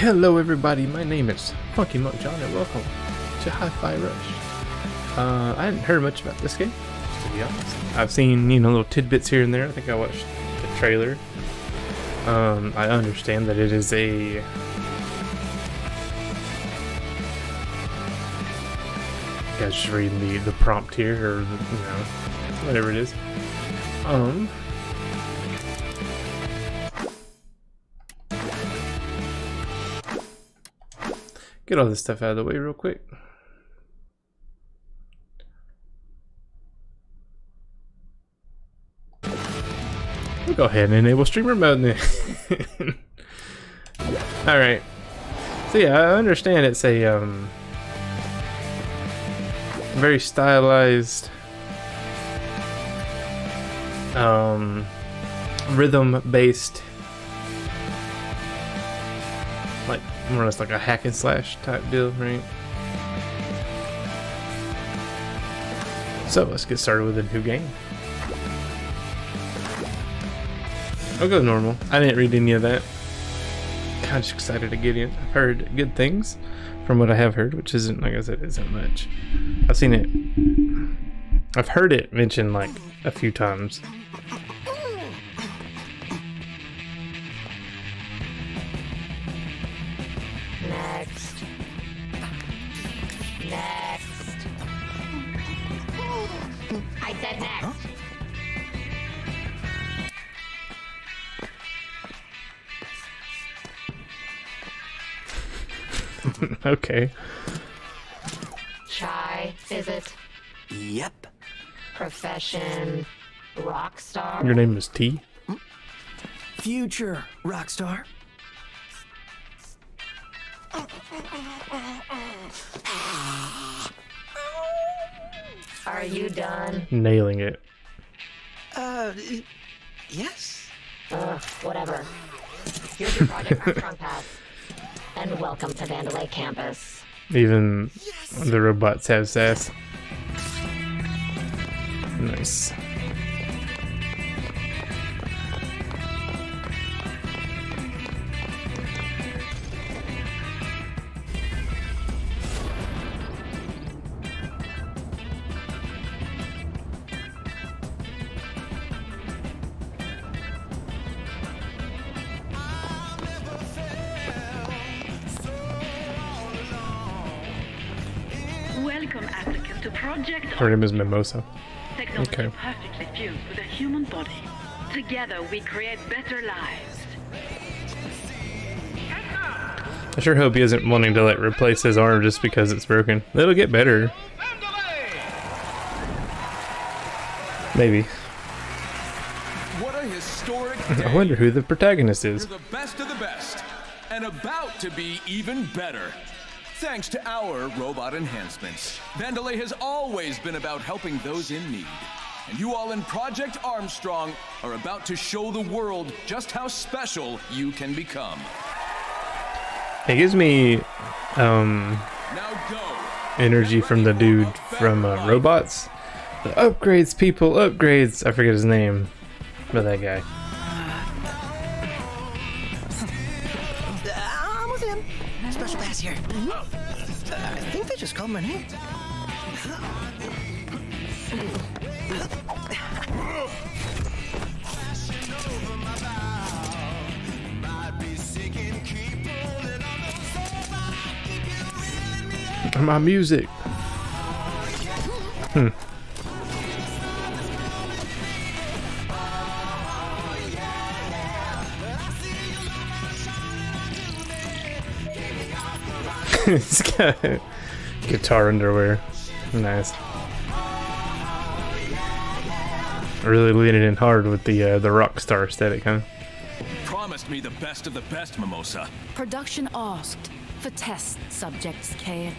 Hello everybody, my name is Funky Munk Jon and welcome to Hi-Fi Rush. Uh, I hadn't heard much about this game, to be honest. I've seen, you know, little tidbits here and there. I think I watched the trailer. Um, I understand that it is a... guys just reading the, the prompt here, or, you know, whatever it is. Um, get all this stuff out of the way real quick. We'll go ahead and enable streamer mode then. Alright. So yeah, I understand it's a um, very stylized um, rhythm more or less like a hack and slash type deal, right? So let's get started with a new game. I'll go normal. I didn't read any of that. Kind of just excited to get in. I've heard good things from what I have heard, which isn't, like I said, isn't much. I've seen it. I've heard it mentioned like a few times. Okay. Chai, is it? Yep. Profession, rock star. Your name is T? Future rockstar. Are you done? Nailing it. Uh, yes. Ugh, whatever. Here's your Project Armstrong pass. And welcome to Vandelay campus. Even the robots have sass. Nice. Her name is Mimosa. Okay. perfectly fused with the human body. Together we create better lives. I sure hope he isn't wanting to like replace his arm just because it's broken. It'll get better. Maybe. What a historic I wonder who the protagonist is. You're the best of the best, and about to be even better. Thanks to our robot enhancements, Vandelay has always been about helping those in need. And you all in Project Armstrong are about to show the world just how special you can become. It gives me um Now go. energy from the dude from uh, Robots. The upgrades, people, upgrades. I forget his name, but that guy. I think they just called my name. My music. Hmm. He's got guitar underwear. Nice. Really leaning in hard with the uh, the rock star aesthetic, huh? Promised me the best of the best, Mimosa. Production asked for test subjects care.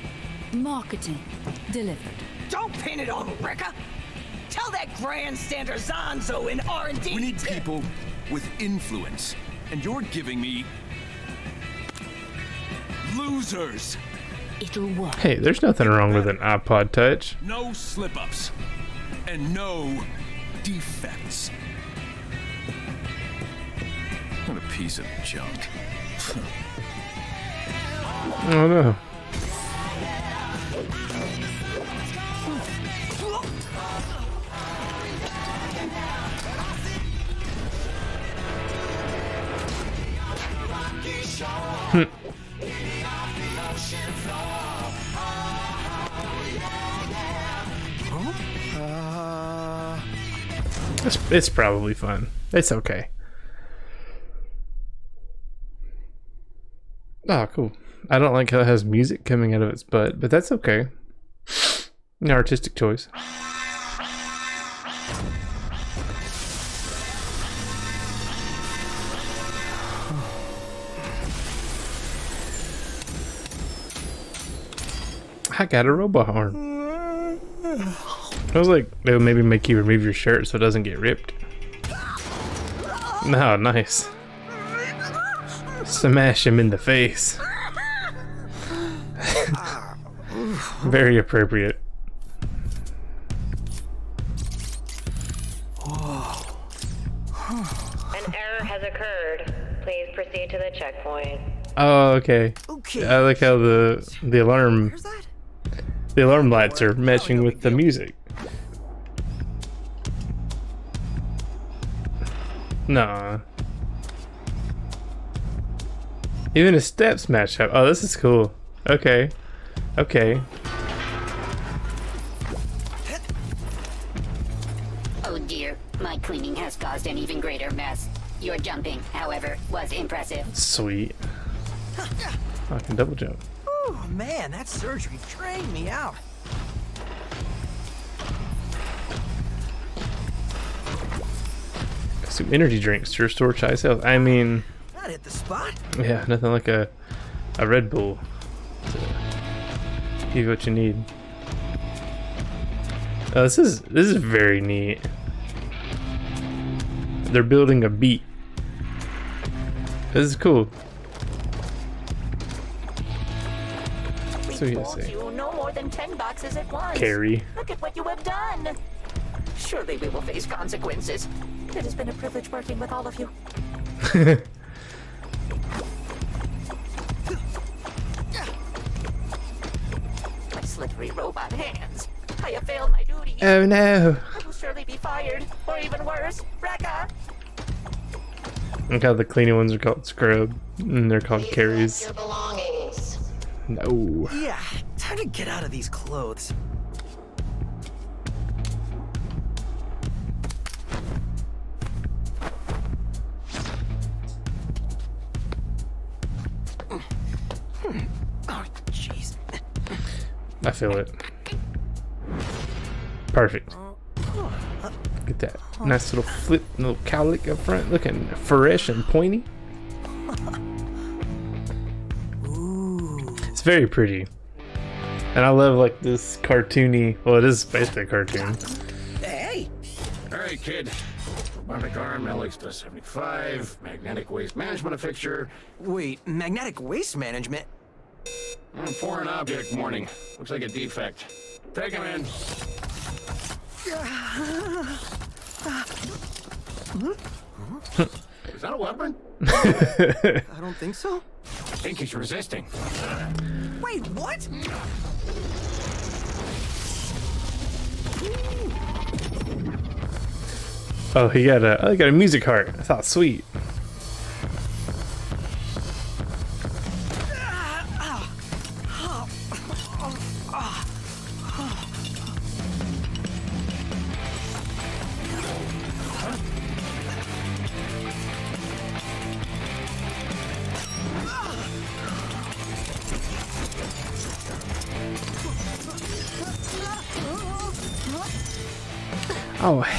Marketing delivered. Don't pin it on Rekka. Tell that grandstander Zanzo in R&D. We need people with influence, and you're giving me losers. It'll work. Hey, there's nothing wrong with an iPod Touch. No slip ups. And no defects. What a piece of junk. Oh no. Uh, It's, it's probably fun. It's okay. Oh, cool. I don't like how it has music coming out of its butt, but that's okay. An artistic choice. I got a robot horn. I was like, it would maybe make you remove your shirt so it doesn't get ripped. No, nice. Smash him in the face. Very appropriate. An error has occurred. Please proceed to the checkpoint. Oh, okay. okay. I like how the the alarm Where's that? The alarm lights are matching with the music. Nah. Even the steps match up. Oh, this is cool. Okay. Okay. Oh dear, my cleaning has caused an even greater mess. Your jumping, however, was impressive. Sweet. I can double jump. Oh man, that surgery drained me out. Some energy drinks to restore Chai health. I mean, That hit the spot. yeah, nothing like a a Red Bull to give you what you need. Oh, this is this is very neat. They're building a beat. This is cool. So you Bought say, you no more than ten boxes at once. Carrie. Look at what you have done. Surely we will face consequences. It has been a privilege working with all of you. My slippery robot hands. I have failed my duty. Oh no! I will surely be fired, or even worse, Rekka. Look how the cleaning ones are called scrub, and they're called carries. No. Yeah, time to get out of these clothes. Oh, jeez. I feel it. Perfect. Get that nice little flip, little cowlick up front, looking fresh and pointy. It's very pretty, and I love like this cartoony. Well, it is basically a cartoon. Hey, All right, kid. Robotic arm, LX 75, magnetic waste management fixture, wait, magnetic waste management? and foreign object warning. Looks like a defect. Take him in. Is that a weapon? I don't think so. I think he's resisting. Wait, what? Oh, he got a, oh, he got a music heart. I thought sweet.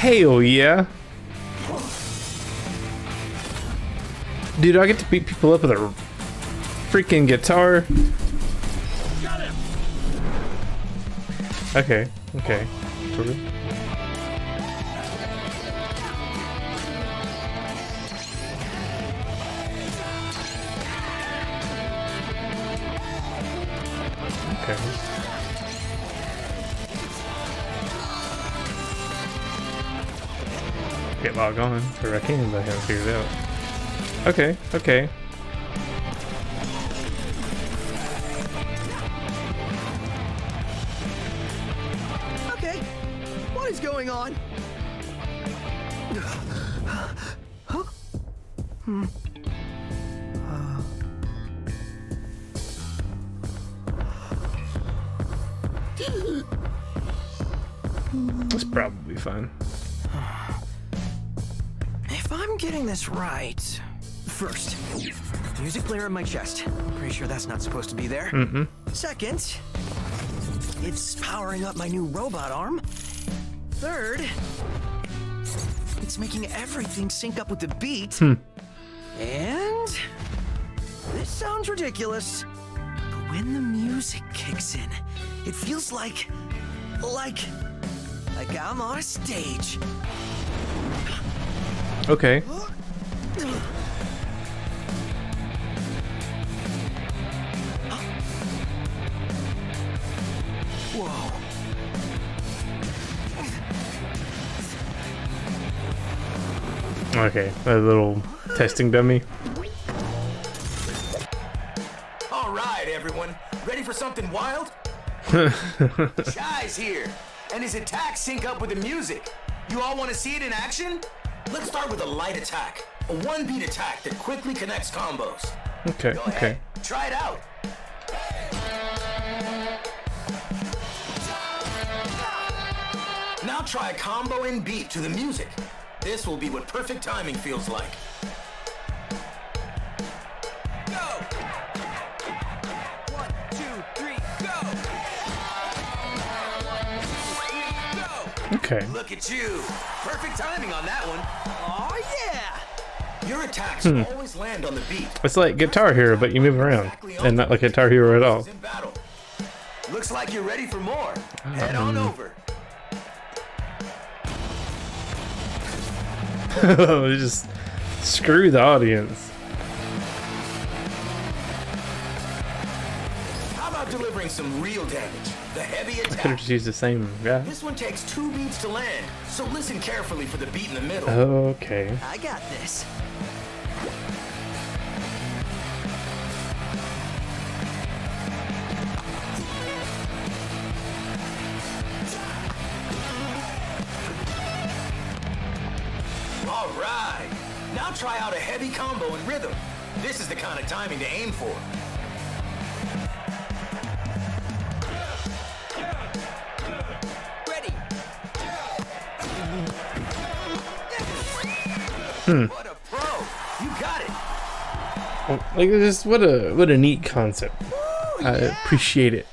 Hell yeah! Dude, I get to beat people up with a freaking guitar. Okay, okay. Okay. Log on, or I can, but I haven't figured it out. Okay, okay. Player in my chest. Pretty sure that's not supposed to be there. Mm-mm. Second, it's powering up my new robot arm. Third, it's making everything sync up with the beat. Hmm. And this sounds ridiculous, but when the music kicks in, it feels like, like, like I'm on a stage. Okay. Whoa. Okay. A little testing dummy. All right, everyone. Ready for something wild? Chai's here, and his attacks sync up with the music. You all want to see it in action? Let's start with a light attack. A one-beat attack that quickly connects combos. Okay, Go okay. ahead, try it out. Now try a combo and beat to the music. This will be what perfect timing feels like. Go! One, two, three, go! Okay. Look at you. Perfect timing on that one. Oh yeah! Your attacks Hmm. always land on the beat. It's like Guitar Hero, but you move around. And not like Guitar Hero at all. Looks like you're ready for more. Head on Um. over. just screw the audience. How about delivering some real damage? The heavy attack. I could have just used the same guy. This one takes two beats to land, so listen carefully for the beat in the middle. Okay. I got this. Now try out a heavy combo in rhythm. This is the kind of timing to aim for. Ready. Hmm. What a pro. You got it. Like this, what a what a neat concept. I appreciate it.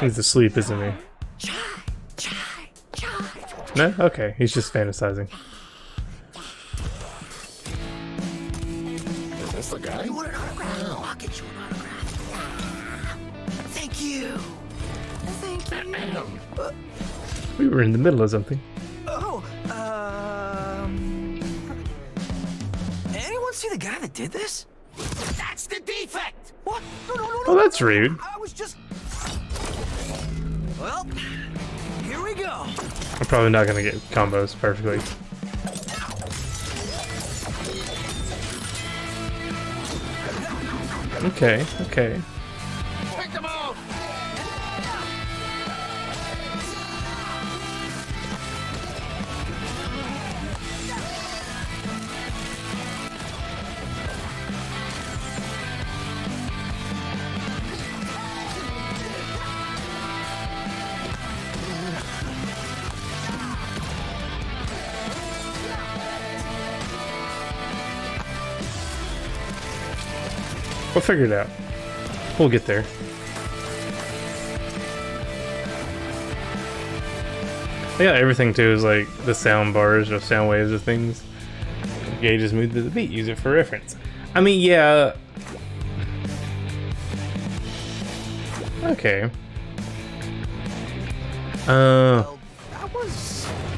He's asleep, isn't he? No? Okay, he's just fantasizing. Is this the guy? You want an autograph? I'll get you an autograph. Thank you. Thank you. Uh, We were in the middle of something. oh, um. Anyone see the guy that did this? That's the defect. What? No, no, no, no. Oh, that's rude. I was just. Well, here we go. I'm probably not gonna get combos perfectly. Okay, okay. Figure it out. We'll get there. Yeah, everything too is like the sound bars or sound waves or things. Gauges move to the beat. Use it for reference. I mean, yeah. Okay. Uh.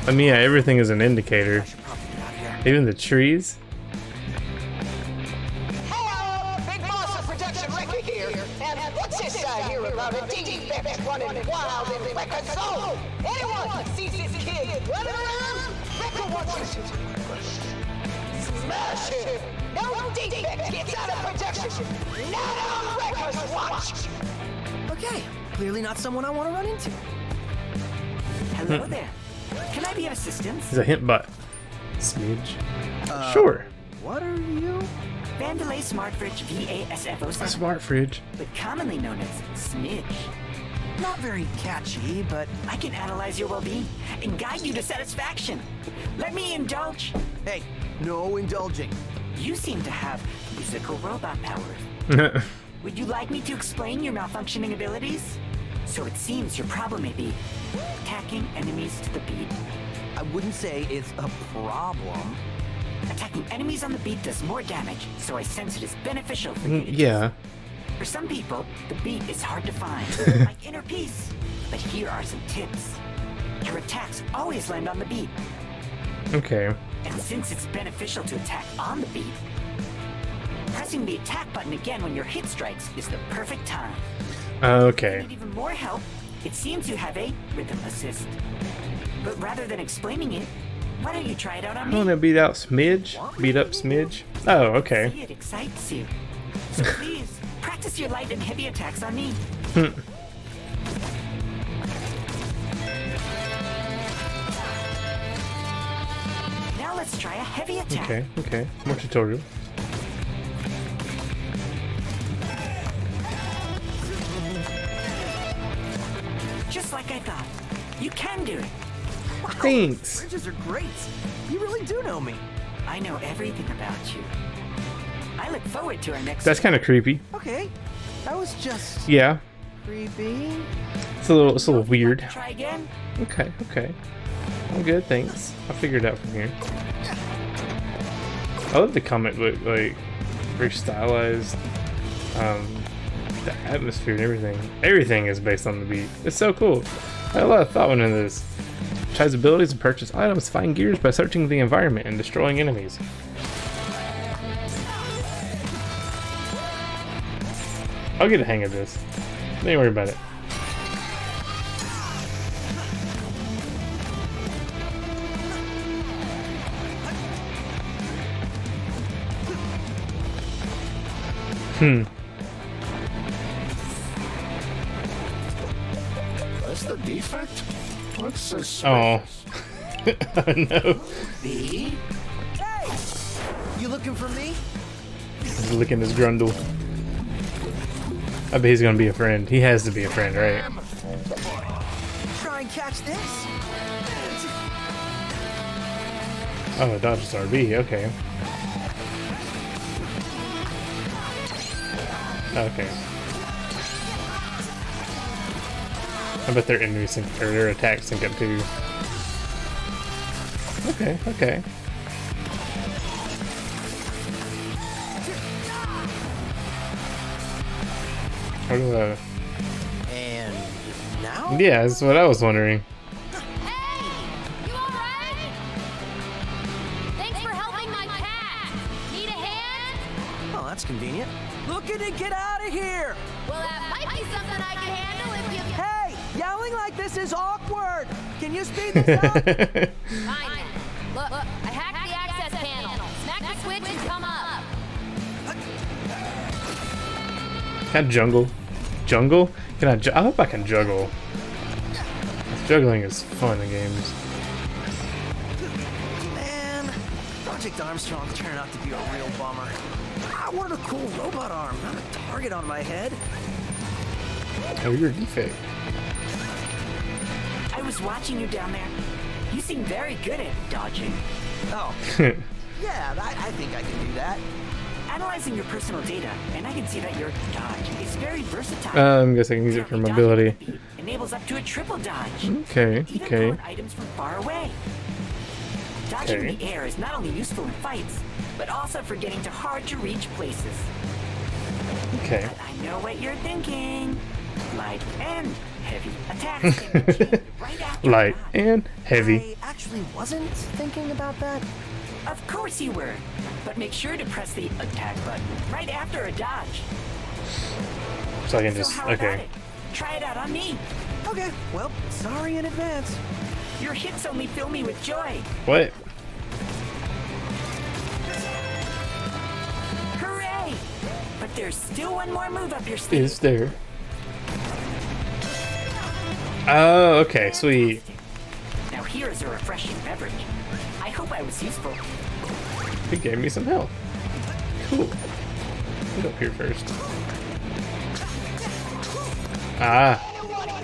I mean, yeah, everything is an indicator. Even the trees. Okay, clearly not someone I want to run into. Hello Hmm. there. Can I be of assistance? He's a hint bot. Smidge. Uh, sure. What are you? Vandelay Smartfridge VASFO7. Smart fridge. But commonly known as Smidge. Not very catchy, but I can analyze your well-being and guide you to satisfaction. Let me indulge. Hey, no indulging. You seem to have musical robot powers. Would you like me to explain your malfunctioning abilities? So it seems your problem may be attacking enemies to the beat. I wouldn't say it's a problem. Attacking enemies on the beat does more damage, so I sense it is beneficial for you. Mm, yeah. For some people, the beat is hard to find, like inner peace. But here are some tips. Your attacks always land on the beat, Okay. and since it's beneficial to attack on the beat, pressing the attack button again when your hit strikes is the perfect time. Okay. Need even more help? It seems you have a rhythm assist. But rather than explaining it, why don't you try it out on me? I me? want to beat out Smidge. Beat up Smidge. Oh, okay. See, it excites you. So please, practice your light and heavy attacks on me. Hmm. Now let's try a heavy attack. Okay, okay. More tutorial. You can do it. Thanks. Bridges are great. You really do know me. I know everything about you. I look forward to our next. That's kind of creepy. Okay. That was just Yeah. creepy. It's a little, it's a little weird. Try again. Okay, okay. I'm good, thanks. I'll figure it out from here. I love the comic book, like, very stylized. Um, the atmosphere and everything. Everything is based on the beat. It's so cool. I love thought went into this. Tries abilities to purchase items, find gears by searching the environment and destroying enemies. I'll get a hang of this. Don't worry about it. Hmm. This? Oh. no. B. Hey! You looking for me? He's licking his grundle. I bet he's gonna be a friend. He has to be a friend, right? Try and catch this. Oh, dodge is RB. Okay. Okay. I bet their enemies sync or their attacks sync up too. Okay. Okay. How do I? And now? Yeah, that's what I was wondering. This is awkward! Can you speed this up? Fine. Look, I hacked the access panel. Smack the switch and come up. Can I jungle? Jungle? Can I? Ju I hope I can juggle. Juggling is fun in games. Man, Project Armstrong turned out to be a real bummer. Ah, I wanted a cool robot arm, not a target on my head. Oh, you're a defect. I was watching you down there. You seem very good at dodging. Oh, yeah, I, I think I can do that. Analyzing your personal data, and I can see that your dodge is very versatile. Uh, I'm guessing I can use it for mobility. Enables up to a triple dodge. Okay, Even okay. throwing items from far away. Dodging Okay. in the air is not only useful in fights, but also for getting to hard-to-reach places. Okay. But I know what you're thinking. Light and heavy attacks can be chained right after Light and heavy. I actually wasn't thinking about that. Of course you were. But make sure to press the attack button right after a dodge. So I can just how about okay. it? Try it out on me. Okay, well, sorry in advance. Your hits only fill me with joy. What? Hooray! But there's still one more move up your sleeve. Is there? Oh, okay, sweet. Now here is a refreshing beverage. I hope I was useful. He gave me some help. Cool. Get up here first. Ah.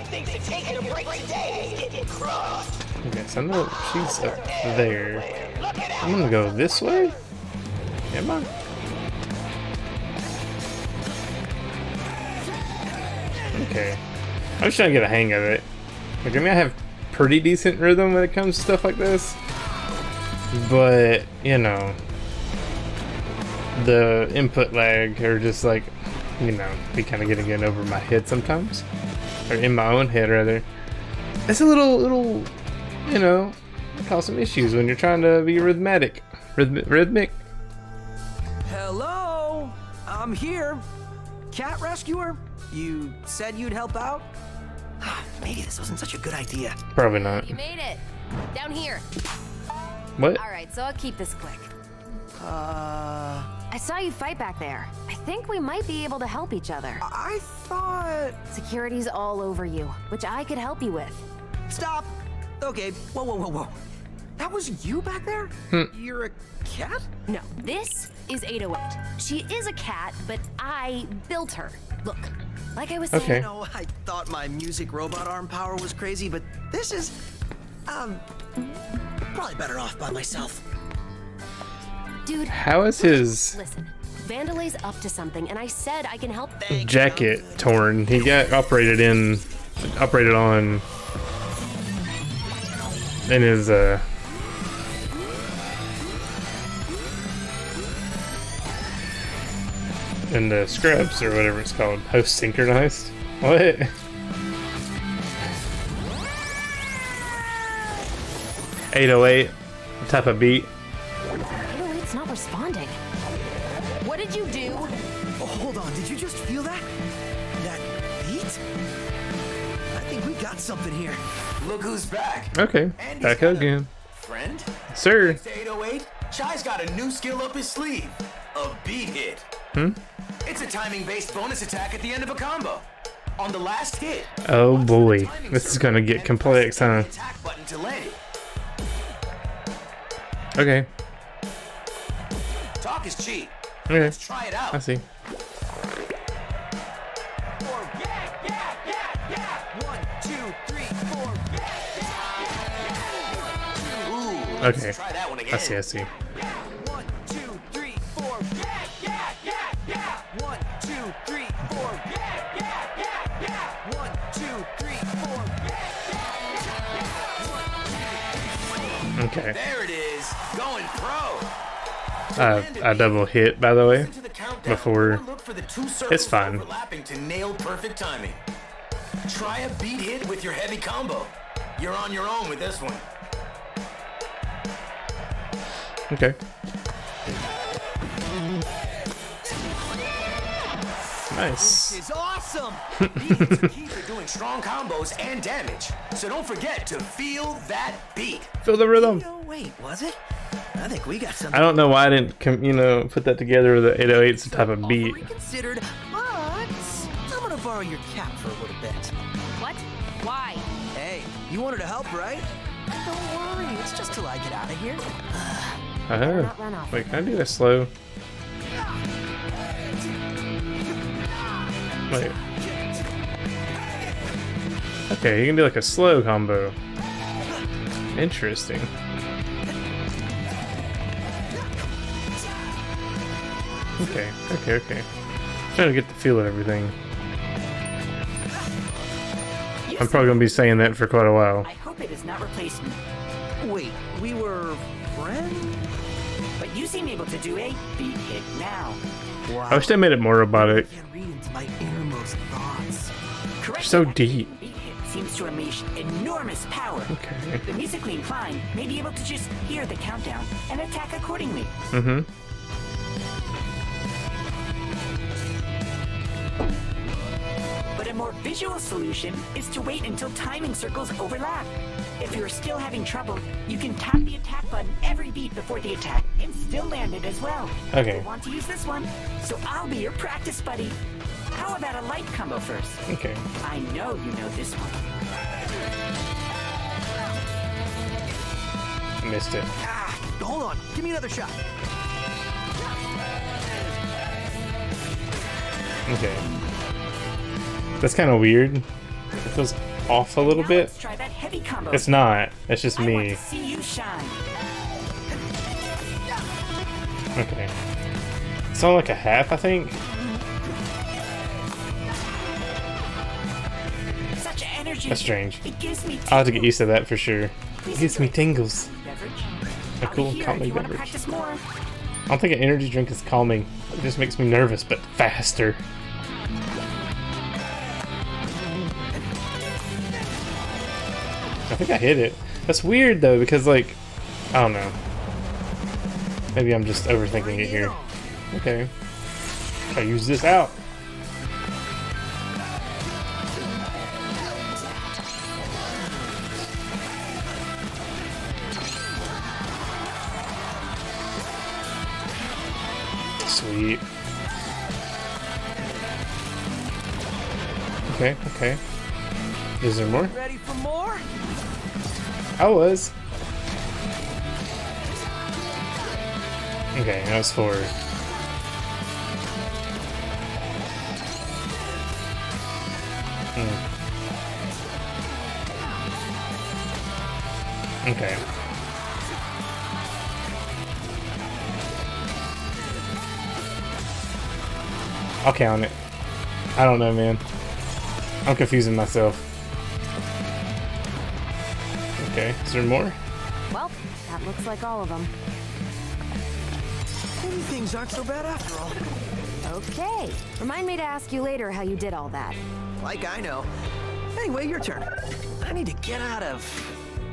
Thinks that taking a break today is getting crushed. Okay, so I know she's up there. I'm gonna go this way? Am I? Okay. I'm just trying to get a hang of it. Like, I mean, I have pretty decent rhythm when it comes to stuff like this. But, you know, the input lag or just like, you know, be kind of getting it over my head sometimes. Or in my own head, rather. It's a little, little, you know, cause some issues when you're trying to be rhythmic. Rhythmic. rhythmic. Hello? I'm here. Cat rescuer? You said you'd help out? Maybe this wasn't such a good idea. Probably not. You made it. Down here. What? All right, so I'll keep this quick. Uh. I saw you fight back there. I think we might be able to help each other. I thought. Security's all over you, which I could help you with. Stop! Okay, whoa, whoa, whoa, whoa. That was you back there? Hmm. You're a cat? No, this is 808. She is a cat, but I built her. Look, like I was saying. Okay. You know, I thought my music robot arm power was crazy, but this is. Um. Probably better off by myself. Dude. How is his Listen, Vandelay's up to something, and I said I can help. jacket torn? He got operated in, operated on in his uh. In the scrubs or whatever it's called, host synchronized. What? Eight oh eight, type of beat. 808's not responding. What did you do? Oh, hold on, did you just feel that? That beat? I think we got something here. Look who's back. Okay, back again. Friend? Sir. 808, Chai's got a new skill up his sleeve. A beat hit. Hmm? It's a timing-based bonus attack at the end of a combo. On the last hit, Oh boy, this is gonna get complex, huh? attack button to land it. Okay, Talk is cheap. okay. Let's try it out. I see. One, two, three, four. Ooh, Okay. let's try that one again. I see, I see. One, two, three, four. One, two, three, four. Okay. There it is. Going pro. Uh, I double hit, by the way, before. Look for the two It's fine. overlapping to nail perfect timing. Try a beat hit with your heavy combo. You're on your own with this one. Okay. Nice. This is awesome. Beats are for doing strong combos and damage. So don't forget to feel that beat. Feel the rhythm. Oh, wait, was it? I think we got something. I don't know why I didn't, com- you know, put that together. The 808's a type of beat. Considered, but I'm gonna borrow your cap for a little bit. What? Why? Hey, you wanted to help, right? Don't worry, it's just till I get out of here. Oh. Wait, can I do this slow? Wait. Okay, you can do like a slow combo. Interesting. Okay, okay, okay. Trying to get the feel of everything. I'm probably gonna be saying that for quite a while. I hope it is not replaced me. Wait, we were friends? But you seem able to do a beat hit now. Wow. I wish they made it more robotic. Read into my innermost thoughts. They're so deep. Seems to unleash enormous power. Okay. The musically inclined may be able to just hear the countdown and attack accordingly. Mm-hmm. But a more visual solution is to wait until timing circles overlap. If you're still having trouble, you can tap the attack button every beat before the attack and still land it as well. Okay. Want to use this one, so I'll be your practice buddy. How about a light combo first? Okay. I know you know this one. Missed it. Ah, hold on. Give me another shot. Okay. That's kind of weird. It feels off a little Now bit. let's try that heavy combo. It's not. It's just I want me. to see you shine. Okay. It's not like a half, I think. That's strange. It gives me I'll have to get used to that for sure. It gives me tingles. A cool calming you want to beverage. I don't think an energy drink is calming. It just makes me nervous, but faster. I think I hit it. That's weird though, because like, I don't know. Maybe I'm just overthinking it here. Okay. I use this out. Okay, okay. Is there more? Ready for more? I was. Okay, that was four. Hmm. Okay. I'll count it. I don't know, man. I'm confusing myself. Okay, is there more? Well, that looks like all of them. Maybe things aren't so bad after all. Okay. Remind me to ask you later how you did all that. Like I know. Anyway, your turn. I need to get out of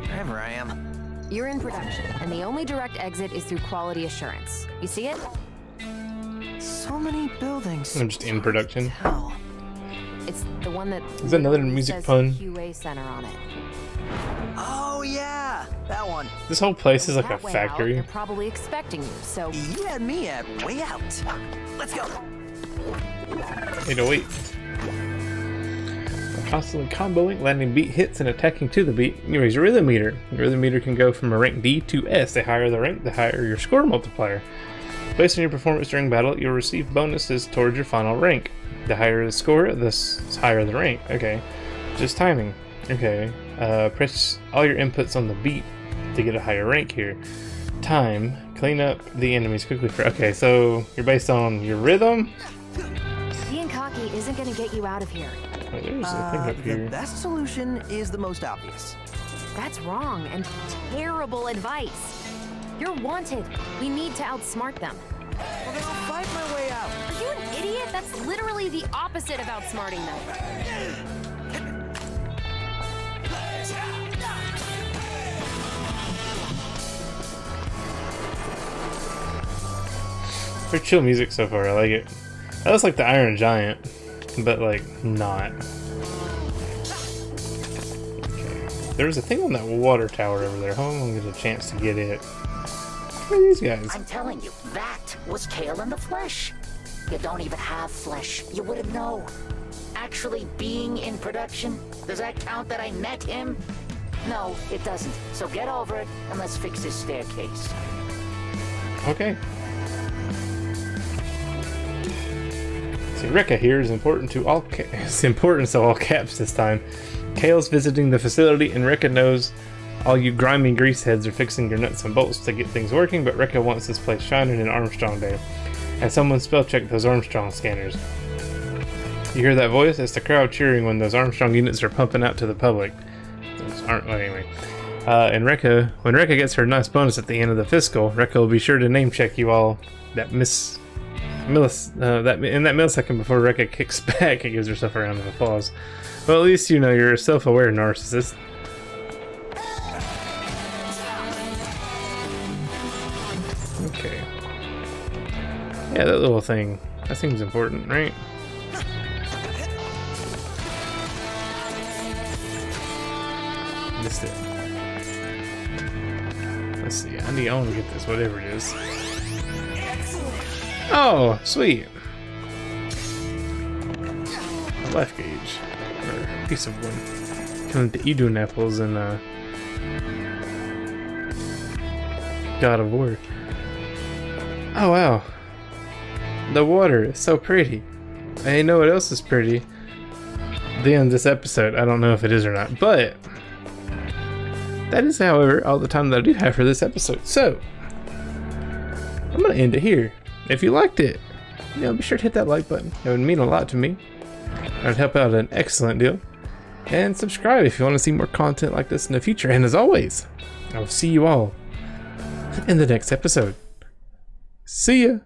wherever I am. You're in production, and the only direct exit is through quality assurance. You see it? So many buildings. I'm just in production. Hell. It's the one that Is that another music says pun? QA Center on it. Oh yeah, that one. This whole place is like a That way out, factory. they're probably expecting you, so You had me at way out. Let's go. 808. Constantly comboing, landing beat hits, and attacking to the beat. Anyways, your rhythm meter. Your rhythm meter can go from a rank D to S. The higher the rank, the higher your score multiplier. Based on your performance during battle, you'll receive bonuses towards your final rank. The higher the score, the s- higher the rank. Okay. Just timing. Okay. Uh, press all your inputs on the beat to get a higher rank here. Time. Clean up the enemies quickly for. Okay, so you're based on your rhythm. being cocky isn't gonna get you out of here. Oh, there's a Uh, thing up the best solution is the most obvious. That's wrong and terrible advice. You're wanted. We need to outsmart them. Well, then I'll fight my way out. That's literally the opposite of outsmarting them. Pretty chill music so far. I like it. That looks like the Iron Giant, but like not. Okay. There was a thing on that water tower over there. Hold on, I'm gonna get a chance to get it. Who are these guys? I'm telling you, that was Kale in the flesh. You don't even have flesh. You wouldn't know. Actually being in production, does that count that I met him? No, it doesn't. So get over it and let's fix this staircase. Okay. See, Rekka here is important to all. It's important to all caps this time. Kale's visiting the facility, and Rekka knows all you grimy greaseheads are fixing your nuts and bolts to get things working, but Rekka wants this place shining in Armstrong Day. And someone spell check those Armstrong scanners. You hear that voice? It's the crowd cheering when those Armstrong units are pumping out to the public. Those aren't well, anyway. Uh, and Rekka, when Rekka gets her nice bonus at the end of the fiscal, Rekka will be sure to name check you all. That miss, millis, uh, that in that millisecond before Rekka kicks back and gives herself a round of applause. Well, at least you know you're a self-aware narcissist. Yeah, that little thing. That seems important, right? Missed it. Let's see. I need. I want to get this, whatever it is. Oh, sweet. A life gauge or a piece of one. Kind of the Idunn apples and uh, God of War. Oh wow. The water is so pretty. I know what else is pretty. The end of this episode. I don't know if it is or not, but that is, however, all the time that I do have for this episode. So I'm gonna end it here. If you liked it, you know, be sure to hit that like button. It would mean a lot to me. It would help out an excellent deal. And subscribe if you want to see more content like this in the future. And as always, I will see you all in the next episode. See ya!